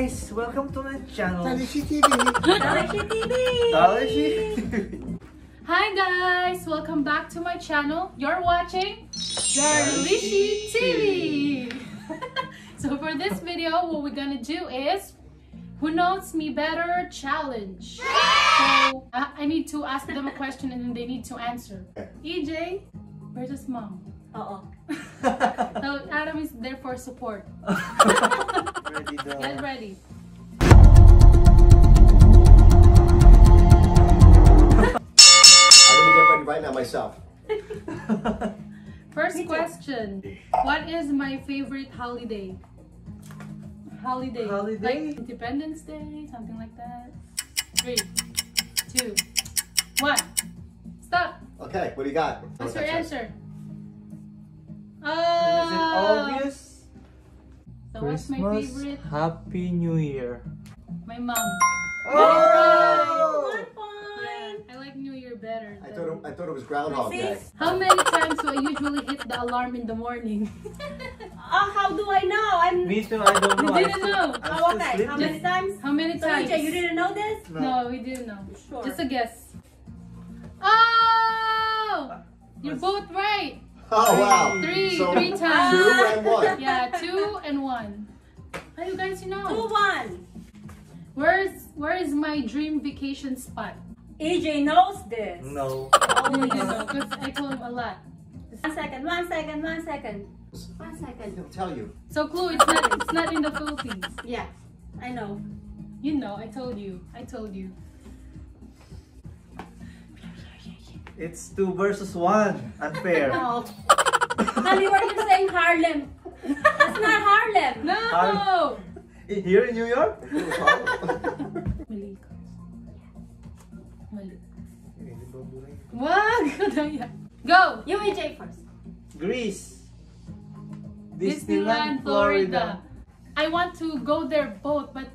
guys! Welcome to my channel. Talishi TV. Galaxy TV! Talishi. Hi guys! Welcome back to my channel. You're watching Darlishy TV! so for this video, what we're gonna do is Who Knows Me Better Challenge. So I, I need to ask them a question and then they need to answer. EJ versus mom. Oo. So Adam is there for support. Ready daw. Get ready. I'm gonna get ready right now myself. First Me too. question. What is my favorite holiday? Holiday. Holiday? Like Independence Day, something like that. Three, two, one. Stop. Okay, what do you got? What's your answer? Is it Oh. Obvious? So what's my Christmas, favorite? Happy New Year. My mom. Oh! One point! I like New Year better. I thought it, I thought it was Groundhog Day. How many times do I usually hit the alarm in the morning? Ah, how do I know? I'm. Me too, I don't You know. I didn't know. Oh, okay. How many times? How many times? EJ, you didn't know this? No, we didn't know. Sure. Just a guess. Oh! You're both right. Oh wow. Three, So, three times. Two and one. Yeah, two and one. How do you guys know? Two, one. Where's where is my dream vacation spot? EJ knows this. No. Oh, Oh, you know, 'cause I told him a lot. One second, one second, one second. One second. He'll tell you. So clue, it's not it's not in the Philippines. Yeah, I know. You know, I told you. I told you. It's two versus one. Unfair. No. Honey, what are you saying Harlem? That's not Harlem. No! Har- Here in New York? It was horrible. Mali ka. Mali. Wag! Go! You EJ first. Greece. Disneyland, Florida. I want to go there both, but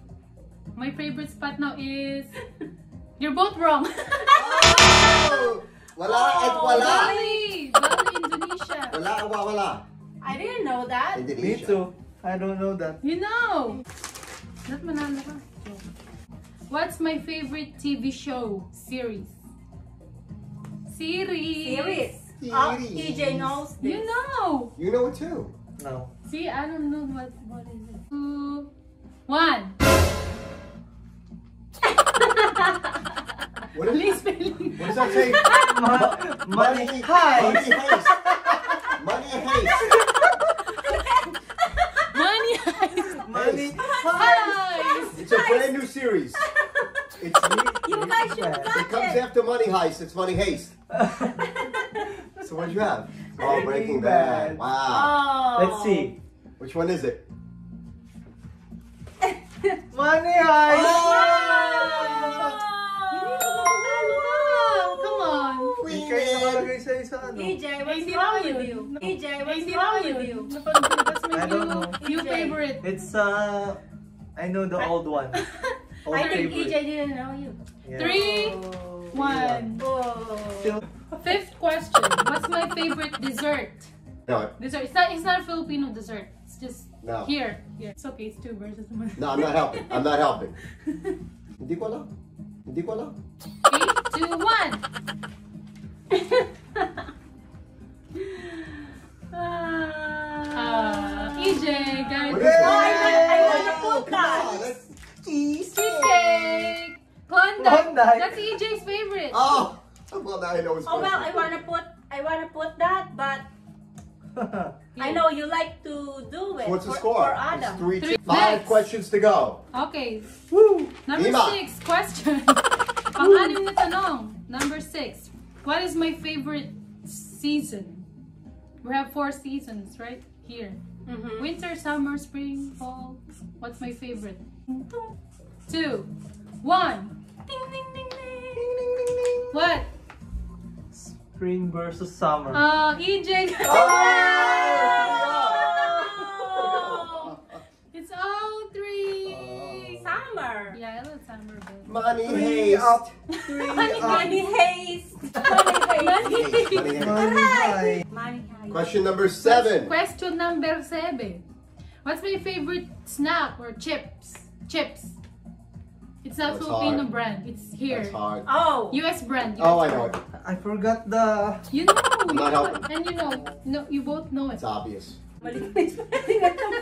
my favorite spot now is. You're both wrong. Oh! Wala at wala. Bali! Bali, Indonesia. Wala at wala. I didn't know that. Me Indonesia. too. I don't know that. You know! Not manalo ka. What's my favorite TV show? Series. Series. Series. Oh. EJ knows this. You know! You know it too. No. See, I don't know what what is it. Two, one. What is, Please spelling. what does that say? Ma- money. Money Hi. haste. Money haste. Money heist. Money. Heist. It's a brand new series. It's You guys should it watch comes it. after Money Heist. It's Money Haste. So what do you have? Oh, Breaking Breaking Bad. Bad. Wow. Oh. Let's see. Which one is it? Money heist. Nakalagay sa isa ano. EJ, what's Hindi wrong with yun. you? EJ, what's Hindi wrong naman with yun. you? Napanood- my I don't new, know. new favorite. It's uh I know the old one. Old I think favorite. EJ didn't know you. Yeah. Three, one. Oh. Fifth question. What's my favorite dessert? No, Dessert. It's not. It's not a Filipino dessert. It's just no. here. Here. It's okay. It's two versus one. No, I'm not helping. I'm not helping. Hindi ko alam. Hindi ko alam. Three, two, one. I know it's Oh well, I wanna put I wanna put that, but I know you like to do it. What's the for, score? For It's three, Three. five Next. questions to go. Okay. Woo! Number Lima. six question. Pang-anim na tanong. Number six. What is my favorite season? We have four seasons, right? Here. Mhm. Winter, summer, spring, fall. What's my favorite? Two. One. Ding, ding, ding, ding. What? Spring versus summer. Uh, EJ. Oh. it's all three. Summer. Yeah, I love summer, but. Money Three haste. up. Three Money, up. money haste. Money haste. Money haste. Money high. Money haste. Question number seven. Question number seven. What's my favorite snack or chips? chips. It's not That's Filipino hard. brand. It's here. That's hard. Oh. US brand. US Oh, I know it. I forgot the. You know. I'm you not know helping. And you know. No, you both know it. It's obvious. Mali na yung spelling na to.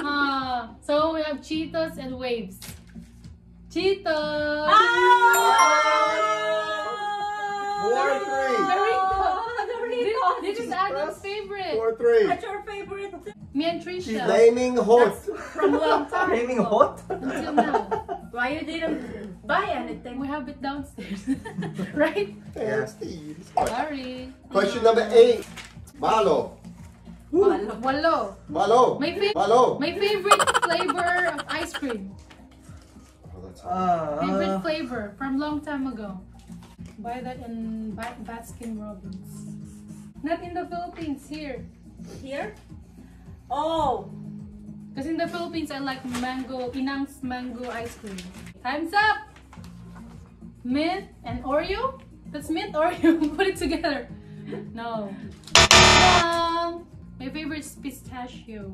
Ah, so we have Cheetos and Waves. Cheetos. Ah! And Trisha. Flaming hot. from long time. Flaming ago. hot? Until now. Why you didn't buy anything? We have it downstairs. right? Nasty. Sorry. Question number eight. Malo. Malo. Walo. Malo. My, fa- Malo. my favorite flavor of ice cream. Oh, that's hard. Favorite Uh, flavor from long time ago. Buy that in ba- Baskin Robbins. Not in the Philippines, here. Here? Oh. Because in the Philippines, I like mango, Inang's mango ice cream. Time's up! Mint and Oreo? That's mint Oreo. Put it together. No. Wrong! My favorite is pistachio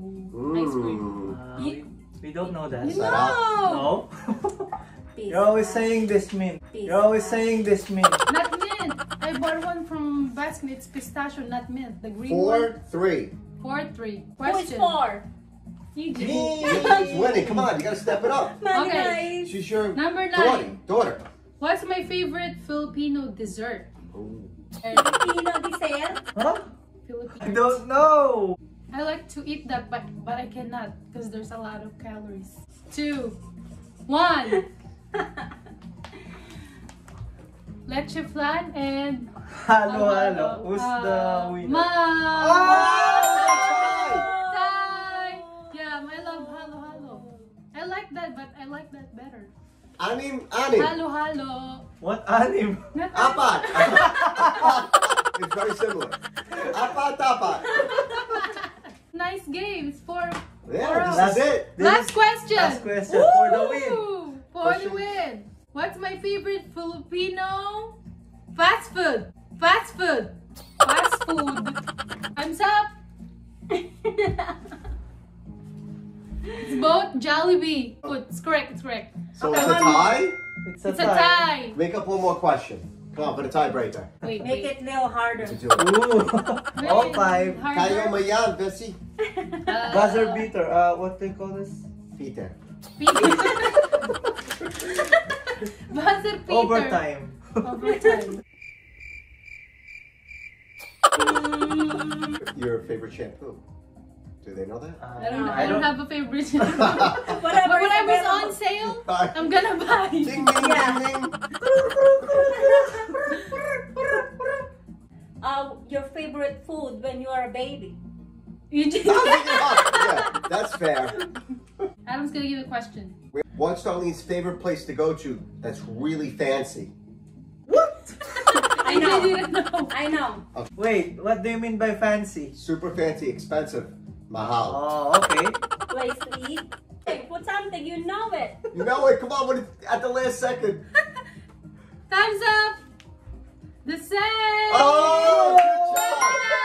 ice cream. Uh, we, we don't know that. You Set know! No? You're always saying this mint. You're always saying this mint. Not mint. I bought one from Baskin. It's pistachio, not mint. The green one. Four, three. Four, three. Who's Question. four? You do. She's winning. Come on, you gotta step it up. Money Okay. guys. She's your Number daughter. nine. Daughter. What's my favorite Filipino dessert? Ooh. Filipino dessert? Huh? Filipino. I don't know. I like to eat that, but but I cannot because there's a lot of calories. Two, one. Leche flan and Halo, halo. Who's the uh, winner? Ma. Oh, like that better. Anim, anim. Halo halo. What anim? Not Apat. Apat. It's very similar. Apat, apat. nice games for Yeah, this Last- is it. This last is question. Last question for the win. For Question. the win. What's my favorite Filipino fast food? Fast food. Fast food. Time's up. It's both Jollibee. Good. It's correct. It's correct. So it's a tie. It's a It's a tie. tie. Make up one more question. Come on, put a tiebreaker. Wait, Make wait. it a little harder. To do it. Ooh. All five. Kaya mo Harder. yan, Bessie. Uh, Buzzer beater. Uh, what do you call this? Peter. Peter. Buzzer Peter. Overtime. Overtime. Your favorite shampoo. Do they know that? Uh, I don't, No, I don't have a favorite. Whatever but is whatever's on sale, Bye. I'm gonna buy. Ding, ding, ding, ding. uh, your favorite food when you are a baby? You just- yeah, that's fair. Adam's gonna give a question. What's Darlene's favorite place to go to that's really fancy? What? I know. didn't know. I know. Wait, what do you mean by fancy? Super fancy, expensive. Mahal. Oh, okay. Place to eat. Hey, put something, you know it. You know it, come on, what if- at the last second. Time's up. The same. Oh, good job.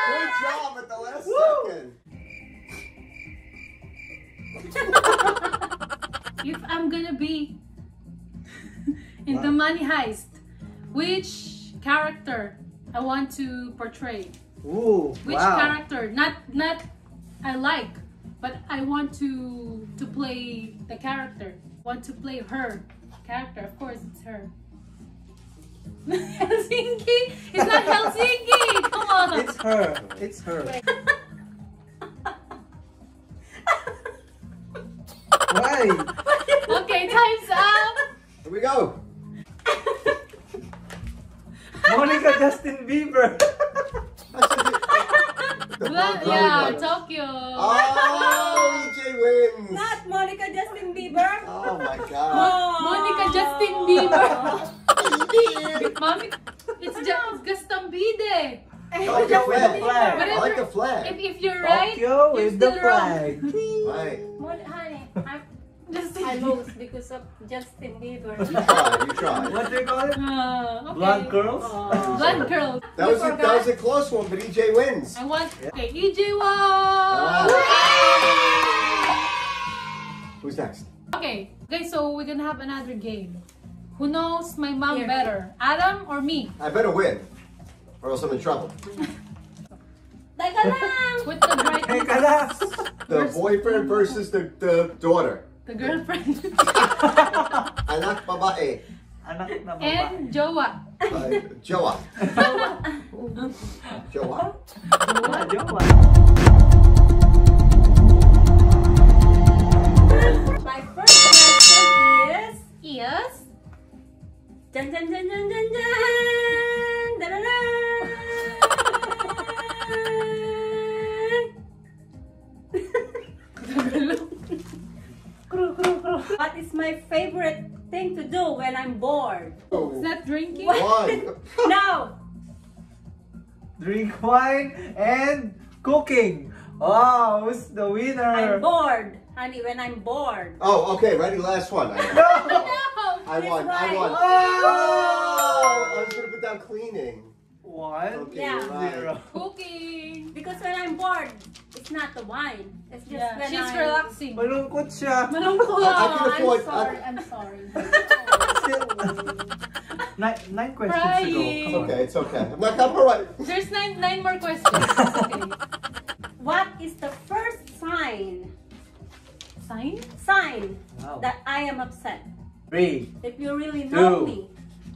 Good job at the last second. If I'm gonna be in the money heist, which character I want to portray? Ooh, Which wow. character? Not not I like, but I want to to play the character. Want to play her character? Of course, it's her. Helsinki? It's not Helsinki. Come on. It's her. It's her. Why? okay, time's up. Here we go. Monica Justin Bieber. I said it. The Well, blonde yeah, ones. Tokyo. Oh, EJ wins. Not Monica Justin Bieber. Oh my god. Monica Justin Bieber. Mommy, it's just Gaztambide. I like the flag. flag. I like the flag. if you're right, Tokyo you're with the still wrong. flag. Right. Honey, I'm, Justin I Bieber. lose because of Justin Bieber. You tried. You tried. What do you call it? Uh, okay. Blonde curls? Oh. Blonde girls. That was a, that was a close one, but EJ wins. I want. Okay, EJ won. Ah. Who's next? Okay. Okay, so we're gonna have another game. Who knows my mom Here. better, Adam or me? I better win, or else I'm in trouble. Teka lang! With the brightness. The boyfriend versus the, the daughter. The girlfriend, Anak babae. Anak na babae. and Jowa. Uh, Joa. Joa? Jowa, jowa. My cooking. Wow, oh, who's the winner? I'm bored. Honey, when I'm bored. Oh, okay, ready? Last one. I, No! I That's won. I right. won. Oh! Oh, I was gonna put down cleaning. One, Okay, Yeah. right. zero. Cooking. Because when I'm bored, it's not the wine. It's just Yeah, when she's I'm... relaxing. Malungkot siya. Malungkot. I can Oh, afford- I'm sorry. I'm sorry. Nine, nine questions Crying. to It's go. okay, it's okay. I'm not gonna right. There's nine nine more questions. Okay. What is the first sign, Sign? sign Wow. that I am upset? Three, If you really know me.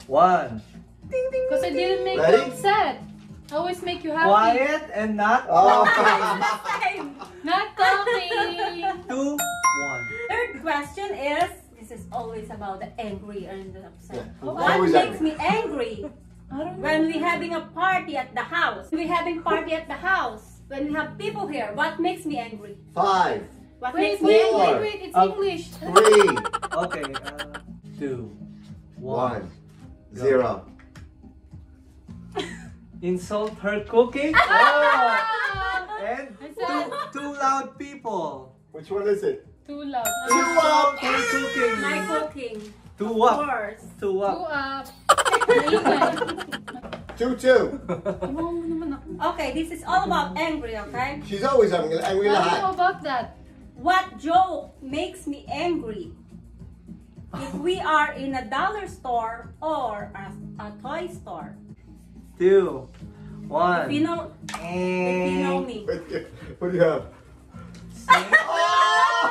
one. Ding, ding, Because I didn't make Ready? you upset. I always make you happy. Quiet and not Oh. Same. Not talking. two, one. Third question is, this is always about the angry and the upset. Yeah, What always makes angry. me angry? I don't know. When we having a party at the house. We having party at the house. When we have people here, what makes me angry? Five, What Wait, makes me angry? wait, wait. It's Um, English. three, Okay, uh, two, one, one. zero. Insult her cooking. Oh! And I two, two loud people. Which one is it? too loud. Two Insult up. her cooking. My cooking. Two Of up. course. Two Two up. Up. Amen. Two, two. Ano mo naman ako? Okay, this is all about angry, okay? She's always angry, angry I don't know about that. What joke makes me angry? If we are in a dollar store or a, a toy store. Two, one. If you know, if you know me. What do you have? Snake, Oh!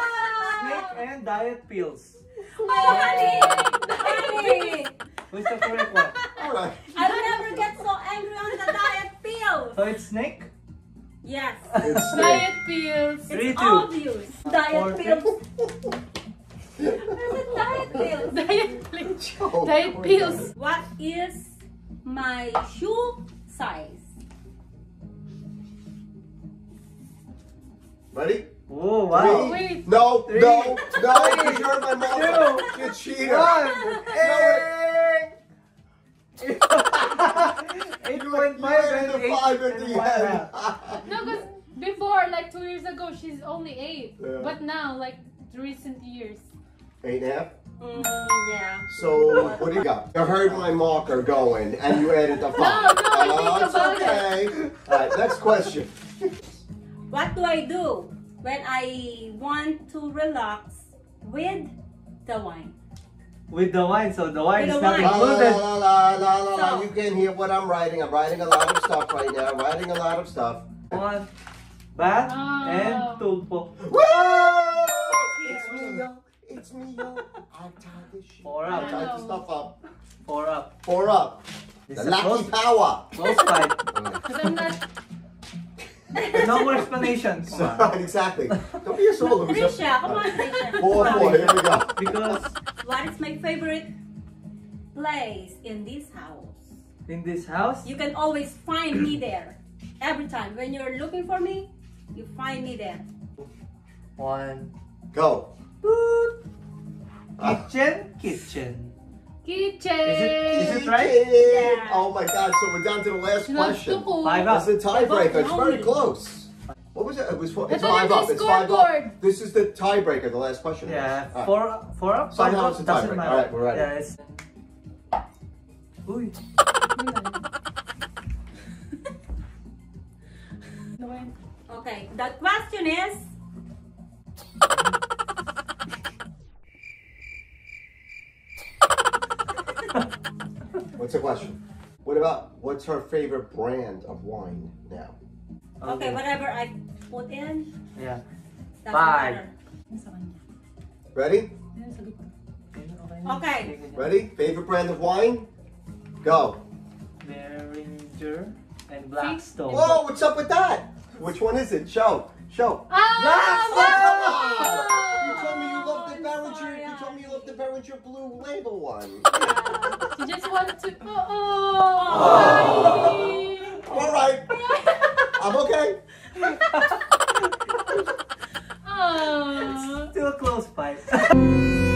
snake and diet pills. Oh, honey! Honey! Who's the correct one? All right. I will never get so angry on the diet pills. So it's snake? Yes. It's Diet pills. Three, It's two. obvious. Diet Four, pills. I said diet pills. Diet pills. Oh, Diet my pills. What is my shoe size? Ready? Oh, wow. Three. Wait. No, Three. no, no, because you're my mom. Two. You cheater. One. No, Eight. Eight You point you five and the eight five at and the one end. No, because before, like two years ago, she's only eight. Yeah. But now, like recent years. Eight and a half. Mm, yeah. So what do you got? You heard my marker going, and you added the five. No, no, I oh, think it's about it. okay. All right, next question. What do I do when I want to relax with the wine? With the wine, so the wine With is the not wine. La la included. la la la la la. So- You can hear what I'm writing. I'm writing a lot of stuff right now. Writing a lot of stuff. One, bath, Oh. and tulpo. Woo! It's me, yo. It's me, yo. I tied this shit. Four I up. tied the stuff up. Four up. Four up. It's The a lucky close, power. close fight. I'm not. No more explanations. Come exactly. Don't be a solo loser. Trisha, come on, Trisha. Four, four. Here we go. Because What is my favorite place in this house? in this house, You can always find me there. Every time. When you're looking for me, you find me there. one, Go. Ah. kitchen, kitchen. Kitchen. Is it- is it right? Yeah. Oh my god, so we're down to the last Sinabi question. Five up. That's a tiebreaker. It's very close. What was it? It was four, it's thought five it up. It's five scoreboard. up. This is the tiebreaker, the last question. Yeah, All right. four, four up, four up, five Somehow up, it's a doesn't Alright, we're ready. Yeah, it's... Uy. Okay, the question is, What's the question? What about what's her favorite brand of wine now? okay, whatever I put in, Yeah. doesn't Five. matter. Ano sa kanya? Ready? Ano sa likod? Okay. Ready? Favorite brand of wine? Go. Beringer and Blackstone. Whoa, what's up with that? Which one is it? Show. Show. Ah! You You told me you the Beringer Blue Label one. She just wanted to. Oh! oh. oh. All right. I'm okay. Oh! Still a close fight.